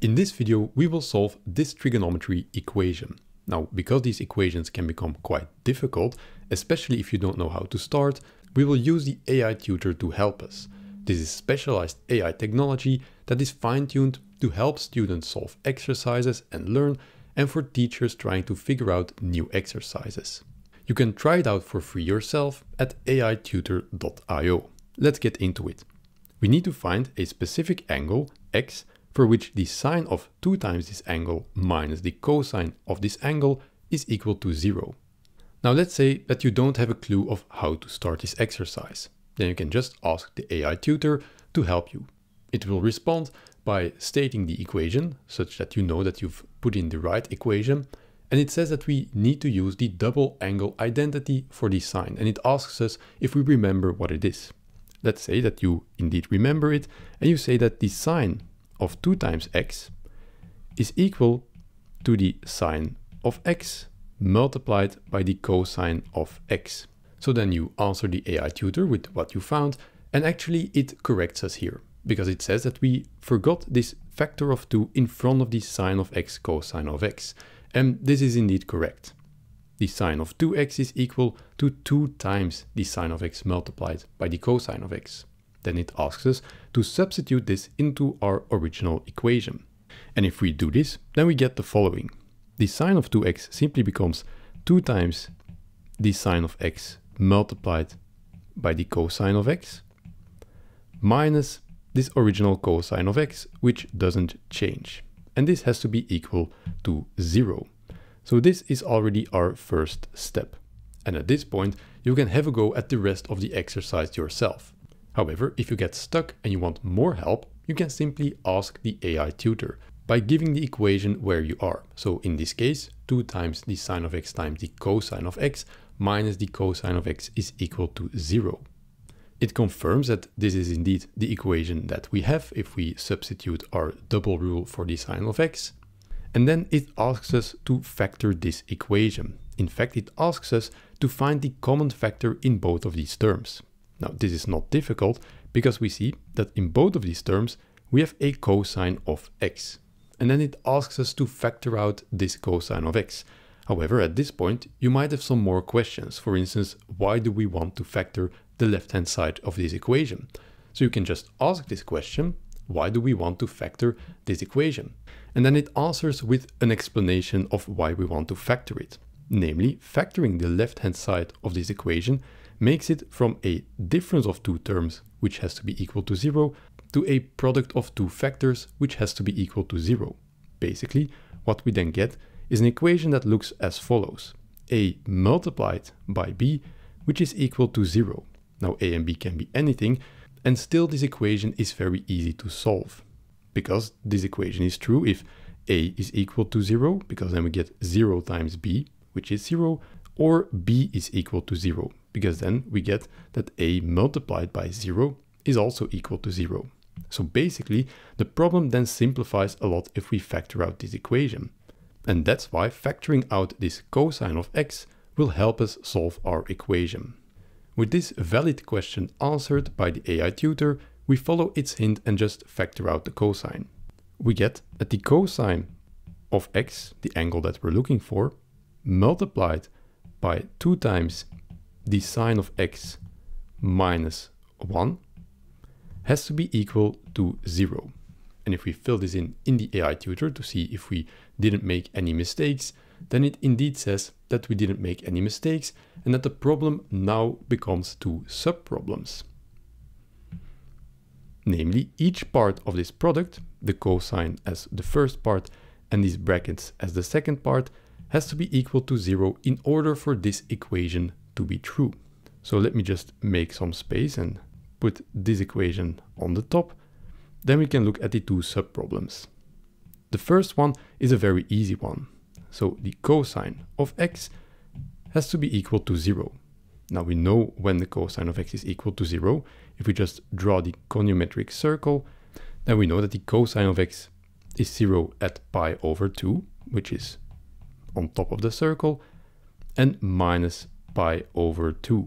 In this video, we will solve this trigonometry equation. Now, because these equations can become quite difficult, especially if you don't know how to start, we will use the AI tutor to help us. This is specialized AI technology that is fine-tuned to help students solve exercises and learn, and for teachers trying to figure out new exercises. You can try it out for free yourself at aitutor.io. Let's get into it. We need to find a specific angle, x, for which the sine of 2 times this angle minus the cosine of this angle is equal to 0. Now let's say that you don't have a clue of how to start this exercise. Then you can just ask the AI tutor to help you. It will respond by stating the equation, such that you know that you've put in the right equation, and it says that we need to use the double angle identity for the sine, and it asks us if we remember what it is. Let's say that you indeed remember it, and you say that the sine of 2 times x is equal to the sine of x multiplied by the cosine of x. So then you answer the AI tutor with what you found, and actually it corrects us here, because it says that we forgot this factor of 2 in front of the sine of x cosine of x, and this is indeed correct. The sine of 2x is equal to 2 times the sine of x multiplied by the cosine of x. Then it asks us to substitute this into our original equation. And if we do this, then we get the following. The sine of 2x simply becomes 2 times the sine of x multiplied by the cosine of x minus this original cosine of x, which doesn't change. And this has to be equal to 0. So this is already our first step. And at this point, you can have a go at the rest of the exercise yourself. However, if you get stuck and you want more help, you can simply ask the AI tutor by giving the equation where you are. So in this case, 2 times the sine of x times the cosine of x minus the cosine of x is equal to 0. It confirms that this is indeed the equation that we have if we substitute our double rule for the sine of x. And then it asks us to factor this equation. In fact, it asks us to find the common factor in both of these terms. Now, this is not difficult because we see that in both of these terms, we have a cosine of x. And then it asks us to factor out this cosine of x. However, at this point, you might have some more questions. For instance, why do we want to factor the left-hand side of this equation? So you can just ask this question, why do we want to factor this equation? And then it answers with an explanation of why we want to factor it. Namely, factoring the left-hand side of this equation makes it from a difference of two terms, which has to be equal to zero, to a product of two factors, which has to be equal to zero. Basically, what we then get is an equation that looks as follows. a multiplied by b, which is equal to zero. Now a and b can be anything, and still this equation is very easy to solve. Because this equation is true if a is equal to zero, because then we get zero times b, which is zero, or b is equal to zero, because then we get that a multiplied by 0 is also equal to 0. So basically, the problem then simplifies a lot if we factor out this equation. And that's why factoring out this cosine of x will help us solve our equation. With this valid question answered by the AI tutor, we follow its hint and just factor out the cosine. We get that the cosine of x, the angle that we're looking for, multiplied by 2 times the sine of x minus 1 has to be equal to 0. And if we fill this in in the AI tutor to see if we didn't make any mistakes, then it indeed says that we didn't make any mistakes and that the problem now becomes two subproblems. Namely, each part of this product, the cosine as the first part and these brackets as the second part, has to be equal to 0 in order for this equation to be true. So let me just make some space and put this equation on the top. Then we can look at the two subproblems. The first one is a very easy one. So the cosine of x has to be equal to 0. Now we know when the cosine of x is equal to 0. If we just draw the goniometric circle, then we know that the cosine of x is 0 at pi over 2, which is on top of the circle, and minus pi over 2.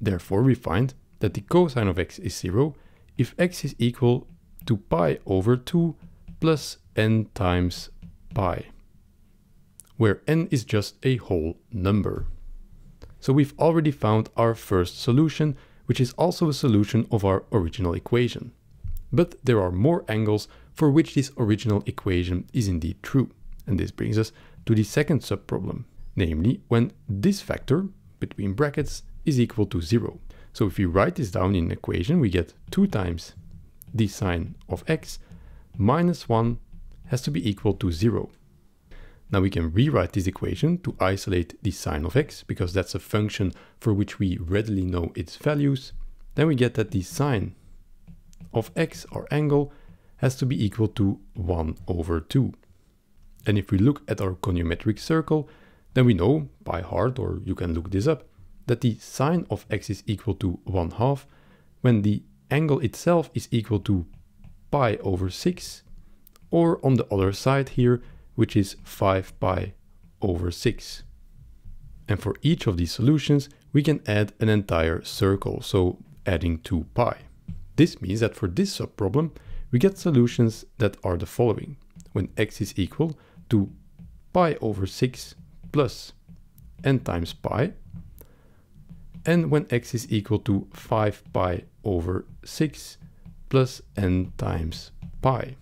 Therefore, we find that the cosine of x is 0 if x is equal to pi over 2 plus n times pi, where n is just a whole number. So we've already found our first solution, which is also a solution of our original equation. But there are more angles for which this original equation is indeed true. And this brings us to the second subproblem, namely when this factor, between brackets, is equal to zero. So if we write this down in an equation, we get 2 times the sine of x minus 1 has to be equal to 0. Now we can rewrite this equation to isolate the sine of x, because that's a function for which we readily know its values. Then we get that the sine of x, our angle, has to be equal to 1 over 2. And if we look at our goniometric circle, then we know by heart, or you can look this up, that the sine of x is equal to 1 half when the angle itself is equal to pi over 6, or on the other side here, which is 5 pi over 6. And for each of these solutions, we can add an entire circle, so adding 2 pi. This means that for this subproblem, we get solutions that are the following. When x is equal to pi over 6 plus n times pi, and when x is equal to 5 pi over 6 plus n times pi.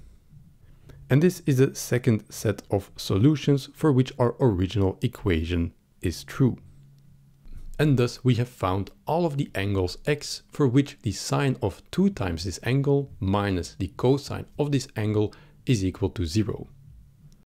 And this is the second set of solutions for which our original equation is true. And thus we have found all of the angles x for which the sine of 2 times this angle minus the cosine of this angle is equal to 0.